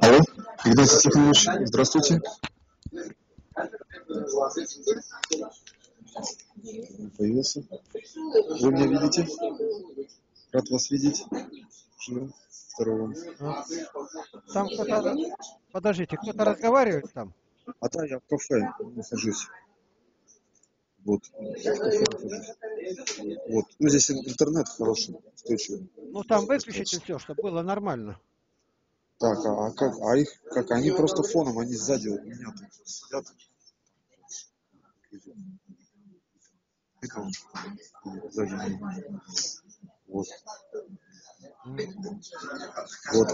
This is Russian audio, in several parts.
Алло, Игнатий Тихонович, здравствуйте. Появился. Вы меня видите? Рад вас видеть. Живем. Здорово. Там кто-то... Подождите, кто-то разговаривает там? А да, я в кафе нахожусь. Вот. Вот. Ну, здесь интернет хороший, устойчивый. Ну, там выключите все, чтобы было нормально. Так, а, а как? А их как? Они просто фоном, они сзади у меня тут сидят. Сзади. Вот. Вот.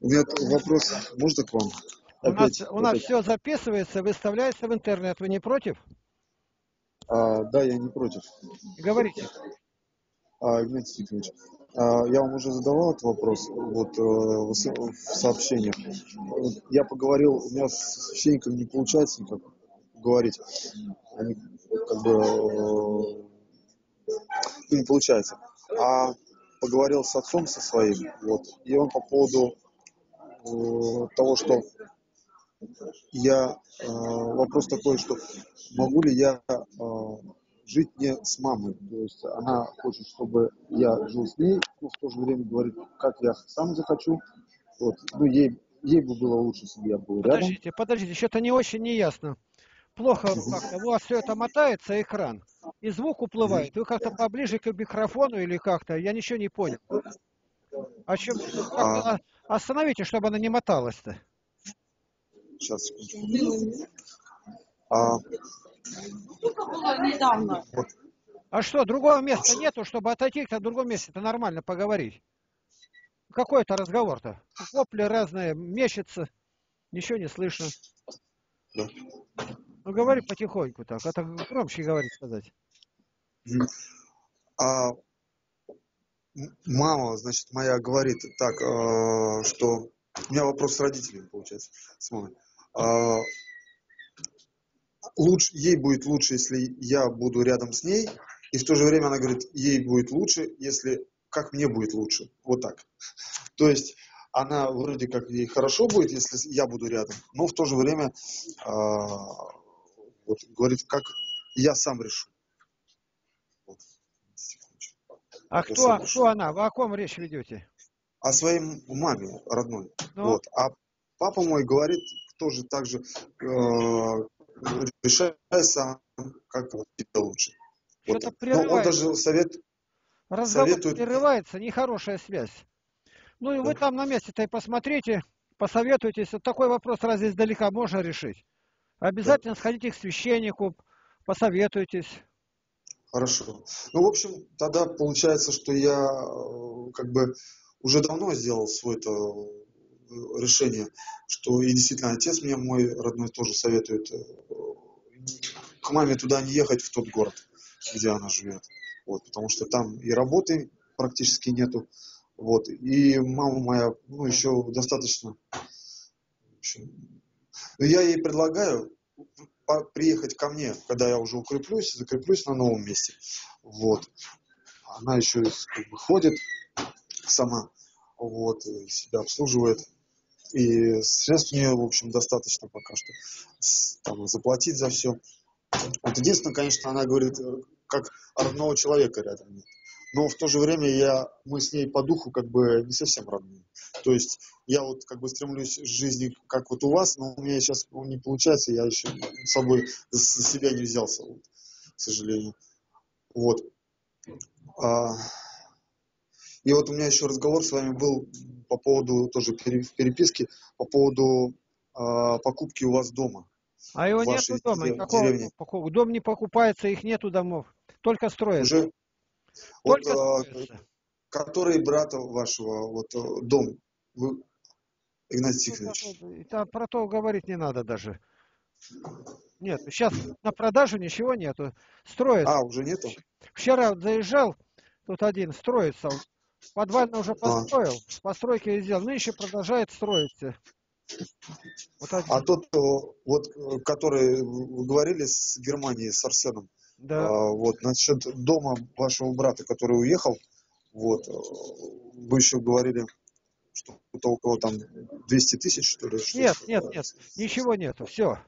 У меня вопрос, можно к вам? У нас, у нас опять. все записывается, выставляется в интернет. Вы не против? А, да, я не против. Говорите. А, Игнатий Тихонович, а, я вам уже задавал этот вопрос вот, э, в со- в сообщениях. Я поговорил, у меня с священником не получается никак говорить. Они как бы э, не получается. А поговорил с отцом со своим, вот, и он по поводу э, того, что я э, вопрос такой, что могу ли я э, жить не с мамой, то есть она хочет, чтобы я жил с ней, но в то же время говорит, как я сам захочу, вот, ну ей ей бы было лучше, если бы я был рядом. Подождите, подождите, что-то не очень неясно. Плохо как-то. У вас все это мотается, экран. И звук уплывает. Вы как-то поближе к микрофону или как-то? Я ничего не понял. А чем как-то остановите, чтобы она не моталась-то. Сейчас, секундочку. А, вот, А что, другого места нету, чтобы отойти к другом месте? Это нормально поговорить. Какой это разговор-то? Вопли разные, мечется. Ничего не слышно. да. Ну говори потихоньку так. Это громче говорить сказать. А мама, значит, моя говорит так, э, что у меня вопрос с родителями, получается, с мамой. А, лучше, ей будет лучше, если я буду рядом с ней, и в то же время она говорит, ей будет лучше, если как мне будет лучше. Вот так. То есть она вроде как ей хорошо будет, если я буду рядом, но в то же время а, вот, говорит, как я сам решу. Вот. А Я кто, сам решу. кто она? Вы о ком речь ведете? о своей маме родной. Ну, Вот. А папа мой говорит тоже так же, э, решай сам, как вот тебе лучше. Вот. Что-то так. Но он прерывается. даже совет, разговор советует- прерывается, нехорошая связь. Ну и вы Да. там на месте-то и посмотрите, посоветуйтесь. Вот такой вопрос разве издалека можно решить? Обязательно сходите к священнику, посоветуйтесь. хорошо. Ну, в общем, тогда получается, что я э, как бы уже давно сделал свое-то э, решение, что и действительно отец мне мой родной тоже советует э, к маме туда не ехать, в тот город, где она живет. Вот, потому что там и работы практически нету. Вот, и мама моя, ну, еще достаточно. общем, но я ей предлагаю приехать ко мне, когда я уже укреплюсь, закреплюсь на новом месте. Вот. Она еще как бы ходит сама, вот, себя обслуживает. И средств у в общем, достаточно пока что. Там, заплатить за все. Вот единственное, конечно, она говорит, э, как родного человека рядом нет. Но в то же время я, мы с ней по духу как бы не совсем родные. То есть я вот как бы стремлюсь к жизни, как вот у вас, но у меня сейчас не получается, я еще с собой за себя не взялся, вот, к сожалению. Вот. А, и вот у меня еще разговор с вами был по поводу, тоже пере- в переписке, по поводу а, покупки у вас дома. А его нету дома. Никакого покупки. Дом не покупается, их нету домов. Только строятся. Уже вот, Только а, строятся. который брата вашего вот э, дом, вы, Игнатий Ну, Тихонович, про то- и там про то говорить не надо даже. Нет, сейчас на продажу ничего нету. Строится. а, уже нету? Вчера вот заезжал, тут один строится. Подвально уже А. построил, постройки сделал. Нынче продолжает строиться. Вот один. А тот, э, вот, э, который вы говорили с Германией, с Арсеном, Да. а, вот, насчет дома вашего брата, который уехал, вот, э, вы еще говорили, что-то около там 200 тысяч, что ли? Что нет, нет, нет, ничего нету, все.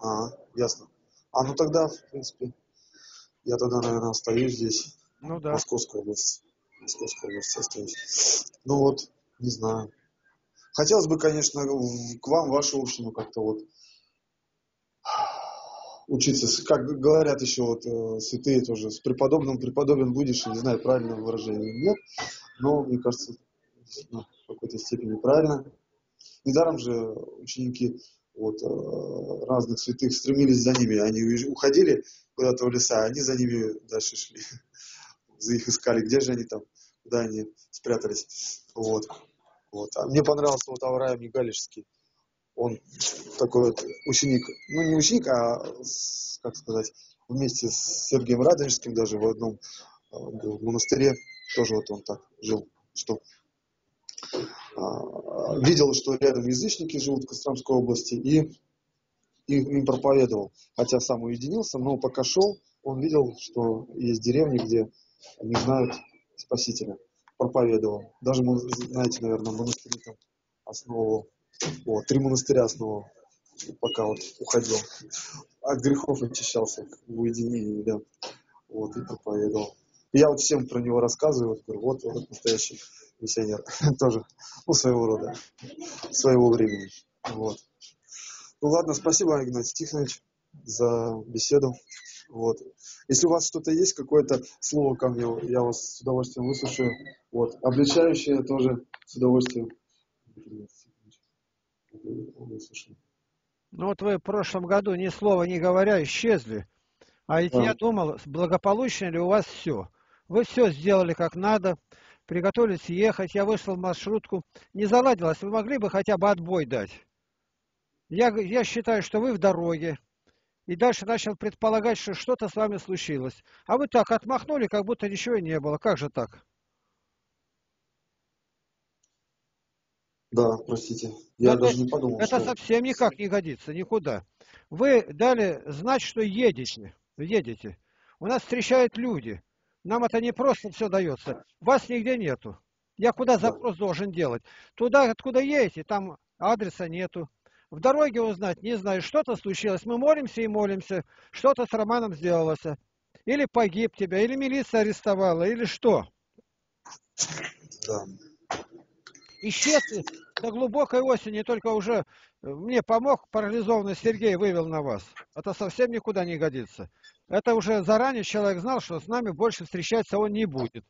А, ясно. А, ну тогда, в принципе, я тогда, наверное, остаюсь здесь. Ну да. Московская область. Московская область остаюсь. Ну вот, не знаю. Хотелось бы, конечно, к вам, в вашу общину как-то вот учиться, как говорят еще вот э, святые тоже, с преподобным преподобен будешь, не знаю, правильного выражения или нет, но мне кажется, в какой-то степени правильно. Недаром же ученики вот, э, разных святых стремились за ними, они уходили куда-то в леса, а они за ними дальше шли, за их искали, где же они там, куда они спрятались. Вот. Вот. А мне понравился вот Авраам Негалишский, он такой вот ученик, ну не ученик, а, как сказать, вместе с Сергеем Радонежским даже в одном а, в монастыре, тоже вот он так жил, что а, видел, что рядом язычники живут в Костромской области, и, и им проповедовал. Хотя сам уединился, но пока шел, он видел, что есть деревни, где не знают Спасителя. Проповедовал. Даже, знаете, наверное, монастыри там основывал вот, три монастыря снова, пока вот уходил. От грехов очищался в уединении, да. Вот, и проповедовал. И я вот всем про него рассказываю, вот, говорю, вот, вот настоящий миссионер. Тоже, ну, своего рода, своего времени. Вот. Ну ладно, спасибо, Игнатий Тихонович, за беседу. Вот. Если у вас что-то есть, какое-то слово ко мне, я вас с удовольствием выслушаю. Вот. Обличающее тоже с удовольствием. Ну вот вы в прошлом году ни слова не говоря исчезли. А ведь а. я думал, благополучно ли у вас все. Вы все сделали как надо, приготовились ехать, я вышел в маршрутку. Не заладилось, вы могли бы хотя бы отбой дать. Я, я считаю, что вы в дороге. И дальше начал предполагать, что что-то с вами случилось. А вы так отмахнули, как будто ничего и не было. Как же так? Да, простите. Я это, даже не подумал. Это что... совсем никак не годится, никуда. Вы дали знать, что едете. Едете. У нас встречают люди. Нам это не просто все дается. Вас нигде нету. Я куда запрос да. должен делать? Туда, откуда едете, там адреса нету. В дороге узнать, не знаю, что-то случилось. Мы молимся и молимся. Что-то с Романом сделалось. Или погиб тебя, или милиция арестовала, или что. Да исчезли до глубокой осени, только уже э, мне помог парализованный Сергей, вывел на вас. Это совсем никуда не годится. Это уже заранее человек знал, что с нами больше встречаться он не будет.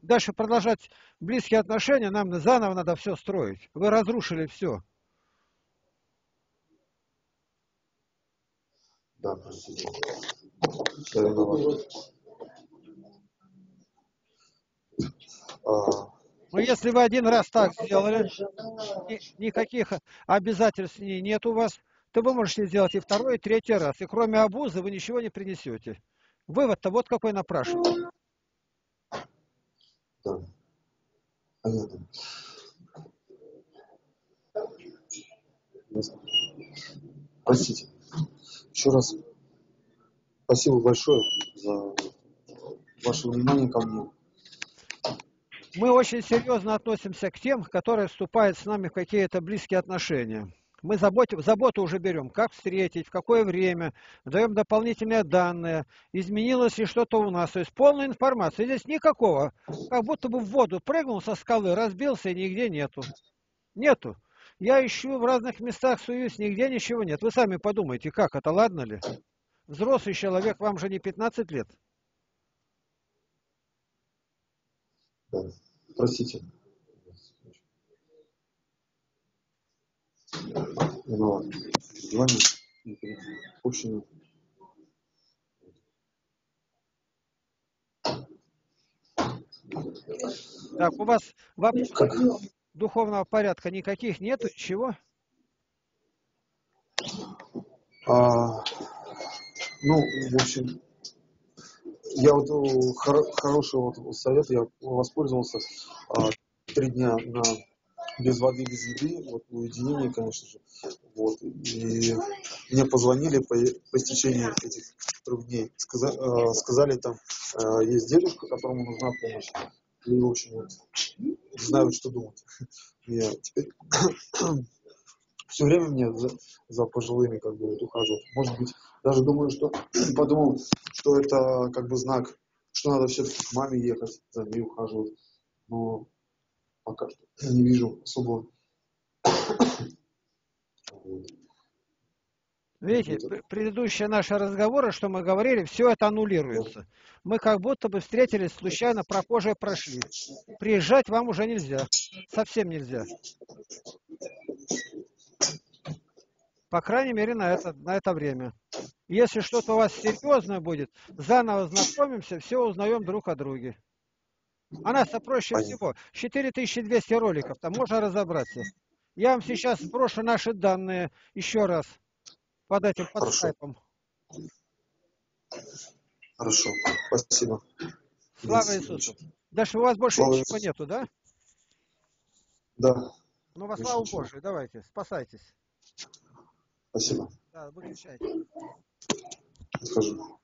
Дальше продолжать близкие отношения, нам заново надо все строить. Вы разрушили все. Да, простите. Ну, если вы один раз так сделали, никаких обязательств нет у вас, то вы можете сделать и второй, и третий раз. И кроме обузы вы ничего не принесете. Вывод-то вот какой напрашивается. Да. Простите. Еще раз спасибо большое за ваше внимание ко мне мы очень серьезно относимся к тем, которые вступают с нами в какие-то близкие отношения. Мы заботим, заботу уже берем, как встретить, в какое время, даем дополнительные данные, изменилось ли что-то у нас. То есть полная информация. Здесь никакого, как будто бы в воду прыгнул со скалы, разбился и нигде нету. Нету. Я ищу в разных местах, суюсь, нигде ничего нет. Вы сами подумайте, как это, ладно ли? Взрослый человек, вам же не 15 лет. Простите. Виноват. Звоню. Общину. Так, у вас как? Духовного порядка никаких нету, чего? А, ну, в общем, я вот э, хор, хороший вот совет, я воспользовался а, три дня на без воды, без еды, вот уединение, конечно же. Вот. И мне позвонили по, по истечении этих трех дней. Сказали, э, сказали там, э, есть дедушка, которому нужна помощь. И, вот, не знаю, что думать. Я теперь все время мне за, за пожилыми как бы вот ухаживать. Может быть, даже думаю, что подумал, что это как бы знак, что надо все-таки к маме ехать, за ней ухаживать. Но пока что не вижу особо. Видите, предыдущие наши разговоры, что мы говорили, все это аннулируется. Мы как будто бы встретились случайно, прохожие прошли. Приезжать вам уже нельзя. Совсем нельзя. По крайней мере, на это, на это время. Если что-то у вас серьезное будет, заново знакомимся, все узнаем друг о друге. А нас-то проще всего. 4200 роликов, там можно разобраться. Я вам сейчас сброшу наши данные еще раз под этим под Хорошо. скайпом. Хорошо, спасибо. Слава Иисусу. Даже у вас больше Слава ничего Иисусу. нету, да? Да, Ну, во славу ничего. Божию, давайте, спасайтесь. спасибо. Да, выключайте. Скажу.